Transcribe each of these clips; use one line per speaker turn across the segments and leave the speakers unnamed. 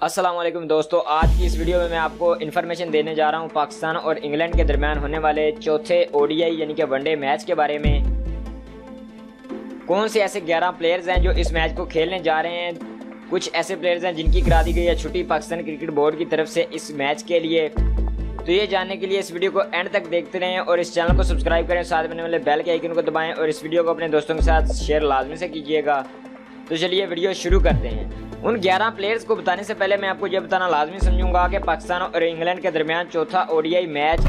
السلام علیکم دوستو، آج کی اس ویڈیو میں میں آپ کو انفارمیشن دینے جا رہا ہوں پاکستان اور انگلینڈ کے درمیان ہونے والے چوتھے او ڈی آئی یعنی کہ ون ڈے میچ کے بارے میں۔ کون سے ایسے گیارہ پلیئرز ہیں جو اس میچ کو کھیلنے جا رہے ہیں؟ کچھ ایسے پلیئرز ہیں جن کی کرا دی گئی ہے چھٹی پاکستان کرکٹ بورڈ کی طرف سے اس میچ کے لیے۔ تو یہ جاننے کے لیے اس ویڈیو کو اینڈ تک دیکھتے رہیں اور اس چینل کو سبسکرائب کریں ساتھ میں والے بیل کے آئیکن کو دبائیں اور اس ویڈیو کو اپنے دوستوں کے ساتھ شیئر لازمی سے کیجیے گا۔ تو چلیے ویڈیو شروع کرتے ہیں۔ ان گیارہ پلیئرز کو بتانے سے پہلے میں آپ کو یہ بتانا لازمی سمجھوں گا کہ پاکستان اور انگلینڈ کے درمیان چوتھا او ڈی آئی میچ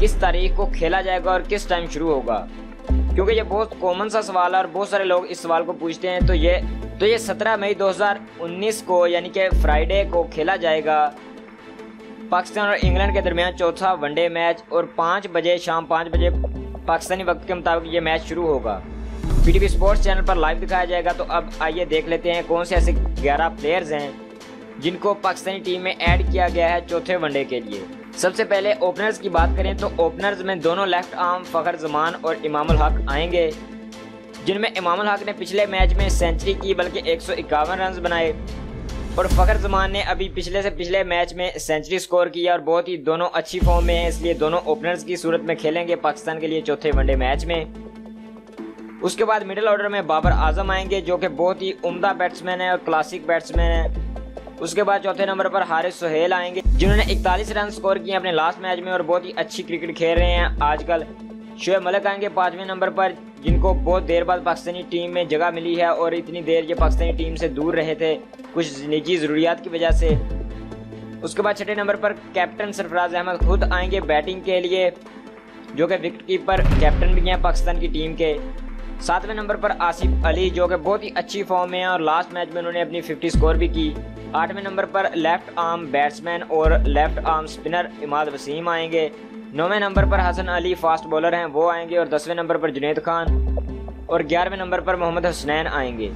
کس تاریخ کو کھیلا جائے گا اور کس ٹائم شروع ہوگا؟ کیونکہ یہ بہت کومن سا سوال ہے اور بہت سارے لوگ اس سوال کو پوچھتے ہیں، تو یہ تو یہ سترہ مئی دو ہزار انیس کو یعنی کہ فرائیڈے کو کھیلا جائے گا۔ پاکستان اور انگلینڈ کے درمیان چوتھا ون ڈے میچ اور پانچ بجے شام پانچ بجے پاکستانی وقت کے مطابق یہ میچ شروع ہوگا۔ P T V sports channel پر لائیو دکھایا جائے گا۔ تو اب آئیے دیکھ لیتے ہیں کون سے ایسے گیارہ پلیئرز ہیں جن کو پاکستانی ٹیم میں ایڈ کیا گیا ہے چوتھے ون ڈے کے لیے۔ سب سے پہلے اوپنرز کی بات کریں تو اوپنرز میں دونوں لیفٹ آرم فخر زمان اور امام الحق آئیں گے۔ جن میں امام الحق نے پچھلے میچ میں سینچری کی بلکہ ایک سو اکاون رنز بنائے۔ اور فخر زمان نے ابھی پچھلے سے پچھلے میچ میں سینچری سکور کیا اور بہت ہی دونوں اچھی فارم میں ہیں، اس لیے دونوں اوپنرز کی صورت میں کھیلیں گے پاکستان کے لیے چوتھے ون ڈے میچ میں۔ اس کے بعد مڈل آرڈر میں بابر اعظم آئیں گے جو کہ بہت ہی عمدہ بیٹسمین ہے اور کلاسک بیٹسمین ہے اس کے بعد چوتھے نمبر پر حارث سہیل آئیں گے، جنہوں نے اکتالیس رن سکور کیے اپنے لاسٹ میچ میں اور بہت ہی اچھی کرکٹ کھیل رہے ہیں۔ آج کل شعیب ملک آئیں گے پانچویں نمبر پر، جن کو بہت دیر بعد پاکستانی ٹیم میں جگہ ملی ہے اور اتنی دیر یہ پاکستانی ٹیم سے دور رہے تھے، کچھ نجی ضروریات کی وجہ سے۔ اس کے بعد چھٹے نمبر پر کیپٹن سرفراز احمد خود آئیں گے بیٹنگ کے لیے، جو کہ وکٹ کیپر کیپٹن بھی ہیں پاکستان کی ٹیم کے۔ ساتویں نمبر پر آصف علی، جو کہ بہت ہی اچھی فارم میں ہیں اور لاسٹ میچ میں انہوں نے اپنی ففٹی سکور بھی کی۔ آٹھویں نمبر پر لیفٹ آرم بیٹسمین اور left arm spinner Imad Wasim آئیں گے۔ نویں نمبر پر حسن علی فاسٹ بولر ہیں، وہ آئیں گے اور دسویں نمبر پر جنید خان اور گیارہویں نمبر پر محمد حسنین آئیں گے۔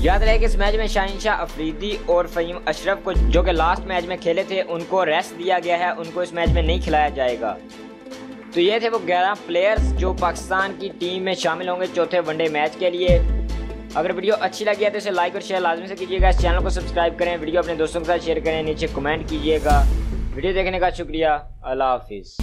یاد رہے کہ اس میچ میں شاہین شاہ افریدی اور فہیم اشرف کو جو کہ لاسٹ میچ میں کھیلے تھے، ان کو ریسٹ دیا گیا ہے، ان کو اس میچ میں نہیں کھلایا جائے گا۔ تو یہ تھے وہ گیارہ پلیئرز جو پاکستان کی ٹیم میں شامل ہوں گے چوتھے ون ڈے میچ کے لیے۔ اگر ویڈیو اچھی لگی ہے تو اسے لائک اور شیئر لازمی سے کیجیے گا۔ اس چینل کو سبسکرائب کریں ویڈیو اپنے دوستوں کے ساتھ شیئر کریں، نیچے کمنٹ کیجیے گا۔ ویڈیو دیکھنے کا شکریہ۔ اللہ حافظ۔